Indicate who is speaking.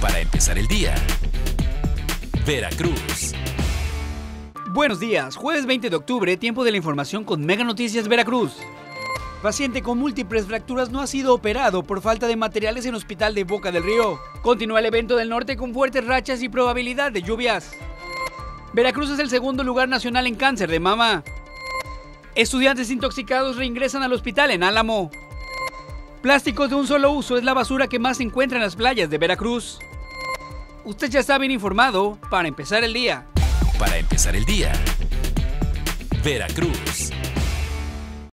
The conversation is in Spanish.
Speaker 1: Para empezar el día. Veracruz.
Speaker 2: Buenos días, jueves 20 de octubre, tiempo de la información con Mega Noticias Veracruz. Paciente con múltiples fracturas no ha sido operado por falta de materiales en Hospital de Boca del Río. Continúa el evento del norte con fuertes rachas y probabilidad de lluvias. Veracruz es el segundo lugar nacional en cáncer de mama. Estudiantes intoxicados reingresan al hospital en Álamo. Plásticos de un solo uso es la basura que más se encuentra en las playas de Veracruz. Usted ya está bien informado para empezar el día.
Speaker 1: Para empezar el día. Veracruz.